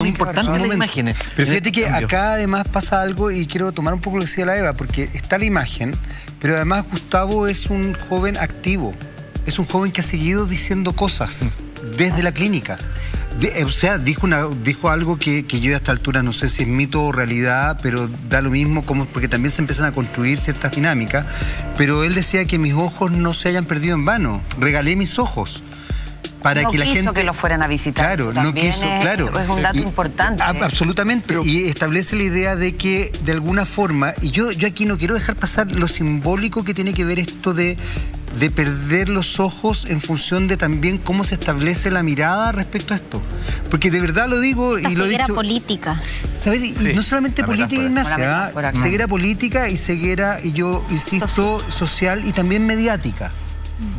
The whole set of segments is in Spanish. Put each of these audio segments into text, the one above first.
Muy importante las imágenes. Pero fíjate que cambio. acá además pasa algo y quiero tomar un poco lo que decía la Eva, porque está la imagen, pero además Gustavo es un joven activo, es un joven que ha seguido diciendo cosas desde la clínica. De- o sea, dijo, una, dijo algo que, que yo a esta altura no sé si es mito o realidad, pero da lo mismo como porque también se empiezan a construir ciertas dinámicas. Pero él decía que mis ojos no se hayan perdido en vano. Regalé mis ojos. Para no que la quiso gente que lo fueran a visitar. Claro, no quiso, es, claro. Es un dato Y- importante. a- absolutamente. y establece la idea de que, de alguna forma, y yo, yo aquí no quiero dejar pasar lo simbólico que tiene que ver esto de, de perder los ojos en función de también cómo se establece la mirada respecto a esto. Porque de verdad lo digo Esta y lo ceguera dicho. política. ¿Saber? Y Sí, no solamente la política. Ignacia, ¿ah? ceguera política y ceguera, y yo insisto, social y también mediática.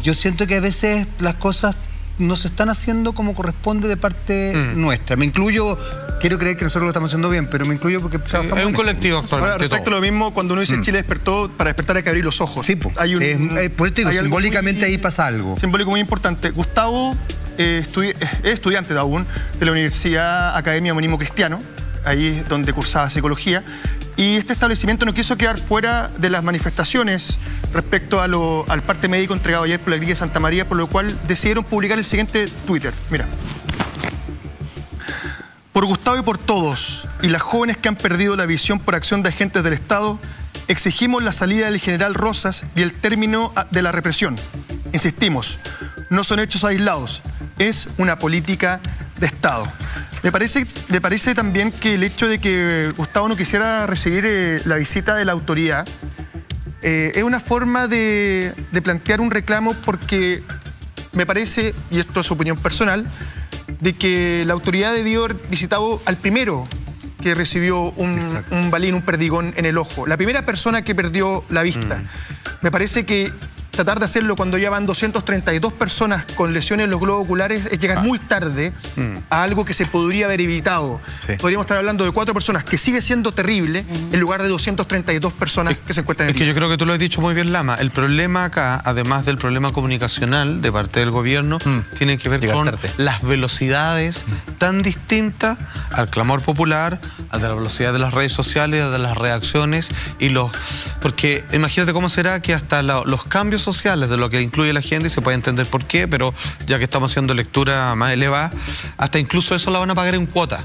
Yo siento que a veces las cosas no se están haciendo como corresponde de parte Mm. nuestra. Me incluyo, quiero creer que nosotros lo estamos haciendo bien, pero me incluyo porque Es un colectivo Ahora, actualmente. respecto a lo mismo, cuando uno dice Mm. Chile despertó, para despertar hay que abrir los ojos. Sí, po. Hay un- Es- eh, por eso digo, simbólicamente muy- ahí pasa algo. Simbólico muy importante. Gustavo eh, estudi- es estudiante de aún de la Universidad Academia Homonismo Cristiano, ahí es donde cursaba psicología, y este establecimiento no quiso quedar fuera de las manifestaciones respecto al parte médico entregado ayer por la Clínica de Santa María, por lo cual decidieron publicar el siguiente Twitter. Mira. Por Gustavo y por todos, y las jóvenes que han perdido la visión por acción de agentes del Estado, exigimos la salida del general Rosas y el término a- de la represión. Insistimos, no son hechos aislados, es una política de Estado. Me parece, me parece también que el hecho de que Gustavo no quisiera recibir eh, la visita de la autoridad eh, es una forma de, de plantear un reclamo porque me parece, y esto es opinión personal, de que la autoridad debió haber visitado al primero que recibió un, un balín, un perdigón en el ojo. La primera persona que perdió la vista. Me parece que tratar de hacerlo cuando ya van 232 personas con lesiones en los globos oculares es llegar muy tarde a algo que se podría haber evitado. Sí. Podríamos estar hablando de cuatro personas, que sigue siendo terrible, en lugar de 232 personas que se encuentran Es que yo creo que tú lo has dicho muy bien, Lama. El problema acá, además del problema comunicacional de parte del gobierno, tiene que ver Llegar con tarde. las velocidades tan distintas al clamor popular, a la velocidad de las redes sociales, a de las reacciones y los... Porque imagínate cómo será que hasta la- los cambios sociales de lo que incluye la agenda, y se puede entender por qué, pero ya que estamos haciendo lectura más elevada, hasta incluso eso la van a pagar en cuota.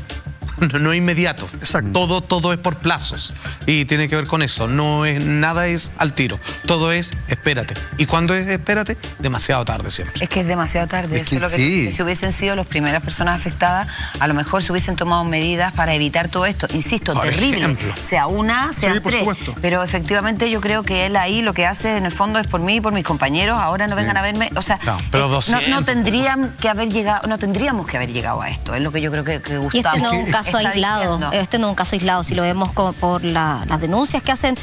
No, inmediato. Exacto. Todo, todo es por plazos. Y tiene que ver con eso. No es, nada es al tiro. Todo es espérate. Y cuando es espérate, demasiado tarde siempre. Es que es demasiado tarde. Es Eso que es lo que sí. si hubiesen sido las primeras personas afectadas, a lo mejor se hubiesen tomado medidas para evitar todo esto. Insisto, Por terrible. ejemplo. Sea una, sea Sí, por tres. supuesto. Pero efectivamente yo creo que él ahí lo que hace en el fondo es por mí y por mis compañeros. Ahora no vengan a verme. O sea, No, pero no, 200, no tendrían que haber llegado, no tendríamos que haber llegado a esto. Es lo que yo creo que, que Y Gustavo este no es un caso aislado, diciendo. este no es un caso aislado, si lo vemos co- por la- las denuncias que hacen,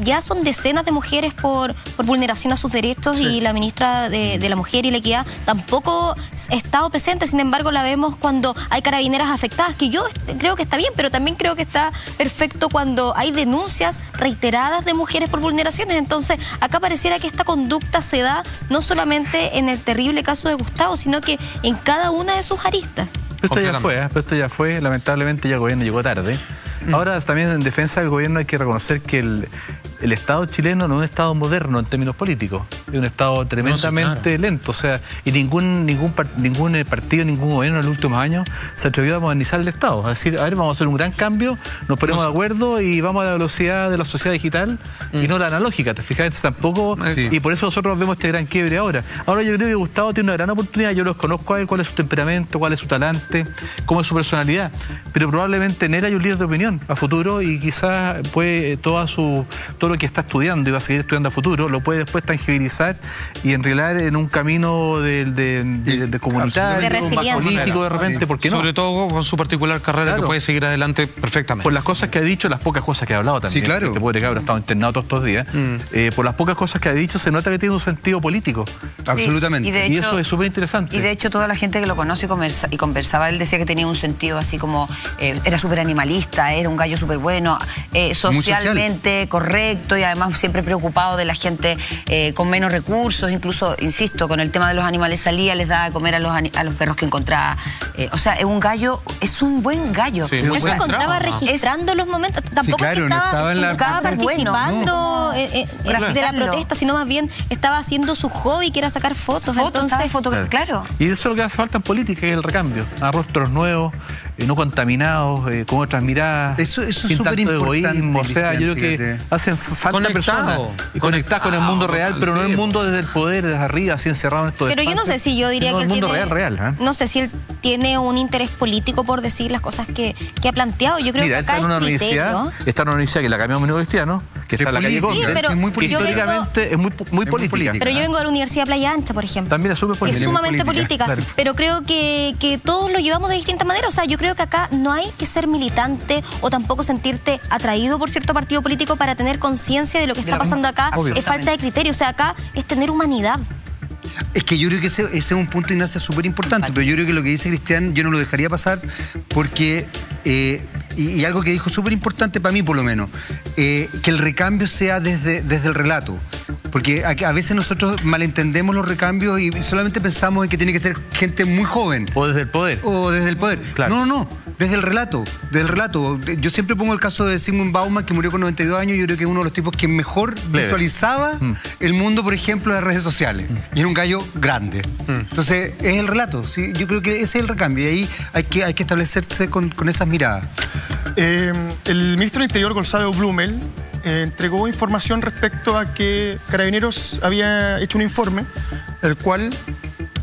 ya son decenas de mujeres por, por vulneración a sus derechos y la ministra de, de la Mujer y la Equidad tampoco ha estado presente, sin embargo la vemos cuando hay carabineras afectadas, que yo creo que está bien, pero también creo que está perfecto cuando hay denuncias reiteradas de mujeres por vulneraciones, entonces acá pareciera que esta conducta se da no solamente en el terrible caso de Gustavo, sino que en cada una de sus aristas. Pero esto ya fue, ¿eh? Pero esto ya fue, lamentablemente ya el gobierno llegó tarde. Ahora también en defensa del gobierno hay que reconocer que el, el Estado chileno no es un Estado moderno en términos políticos, es un Estado tremendamente lento, o sea, y ningún ningún ningún eh, partido, ningún gobierno en los últimos años se atrevió a modernizar el Estado, es decir, a ver, vamos a hacer un gran cambio, nos ponemos de acuerdo y vamos a la velocidad de la sociedad digital y no la analógica, te fijas, tampoco, Sí. y por eso nosotros vemos este gran quiebre ahora. Ahora yo creo que Gustavo tiene una gran oportunidad, yo los conozco a él, cuál es su temperamento, cuál es su talante, cómo es su personalidad, pero probablemente en él hay un líder de opinión a futuro y quizás puede eh, toda su, todo lo que está estudiando y va a seguir estudiando a futuro, lo puede después tangibilizar y enrilar en un camino de, de, de- de comunitario, más político de repente, Sí. ¿por qué no? Sobre todo con su particular carrera Claro. que puede seguir adelante perfectamente. Por las cosas que ha dicho, las pocas cosas que ha hablado también. Sí, claro. Este pobre cabro ha estado internado todos estos días. Eh, por las pocas cosas que ha dicho, se nota que tiene un sentido político. Absolutamente. y de y hecho- eso es súper interesante. Y de hecho toda la gente que lo conoce y, conversa- y conversaba, él decía que tenía un sentido así como, eh, era súper animalista, era un gallo súper bueno, eh, social. socialmente correcto y además siempre preocupado de la gente eh, con menos menos recursos, incluso, insisto, con el tema de los animales salía, les daba a comer a los, a los perros que encontraba. Eh, o sea, es un gallo, es un buen gallo. Sí, Él se encontraba registrando los momentos, tampoco que estaba, estaba, participando eh, de la protesta, sino más bien estaba haciendo su hobby, que era sacar fotos. entonces, fotos, claro. Y eso es lo que hace falta en política, es el recambio. A rostros nuevos, no contaminados, con otras miradas. Eso, eso es súper egoísmo. O sea, yo creo que hacen falta personas y conectadas con el mundo real, pero no el mundo desde el poder, desde arriba, así encerrado en estos Pero yo no sé si yo diría que el mundo real, real. ¿eh? No sé si él tiene un interés político por decir las cosas que, que ha planteado. Yo creo que acá está en una universidad, está en una universidad que la Camino Cristiano, que está en la calle Conde, sí, pero muy históricamente es muy, muy, política. Pero yo vengo de la Universidad Playa Ancha, por ejemplo. También es, política. es sumamente política, pero creo que, que todos lo llevamos de distinta manera. O sea, yo creo que acá no hay que ser militante o tampoco sentirte atraído por cierto partido político para tener conciencia de lo que está pasando acá. Es falta de criterio. O sea, acá es tener humanidad. Es que yo creo que ese, es un punto, Ignacia, súper importante, pero yo creo que lo que dice Cristian yo no lo dejaría pasar porque, eh, y, algo que dijo súper importante para mí por lo menos, eh, que el recambio sea desde, desde el relato. Porque a, veces nosotros malentendemos los recambios y solamente pensamos en que tiene que ser gente muy joven. O desde el poder. O desde el poder. No, no, no. Desde el relato. Desde el relato. Yo siempre pongo el caso de Sigmund Bauman, que murió con 92 años. Yo creo que es uno de los tipos que mejor visualizaba mm. el mundo, por ejemplo, de las redes sociales. Mm. Y era un gallo grande. Mm. Entonces, es el relato. ¿sí? Yo creo que ese es el recambio. Y ahí hay que, hay que establecerse con, esas miradas. Eh, el ministro del Interior, Gonzalo Blumel, eh, entregó información respecto a que Carabineros había hecho un informe, el cual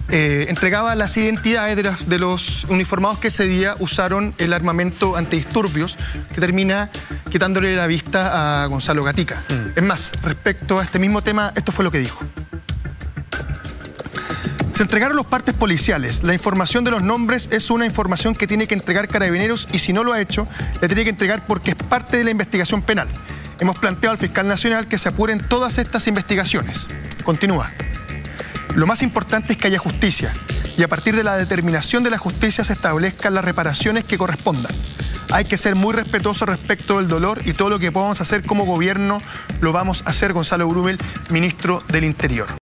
eh, entregaba las identidades de, los uniformados que ese día usaron el armamento antidisturbios, que termina quitándole la vista a Gonzalo Gatica. Mm. Es más, respecto a este mismo tema, esto fue lo que dijo. Se entregaron los partes policiales. La información de los nombres es una información que tiene que entregar Carabineros y si no lo ha hecho, le tiene que entregar porque es parte de la investigación penal. Hemos planteado al fiscal nacional que se apuren todas estas investigaciones. Continúa. Lo más importante es que haya justicia y a partir de la determinación de la justicia se establezcan las reparaciones que correspondan. Hay que ser muy respetuoso respecto del dolor y todo lo que podamos hacer como gobierno lo vamos a hacer, Gonzalo Brumel, ministro del Interior.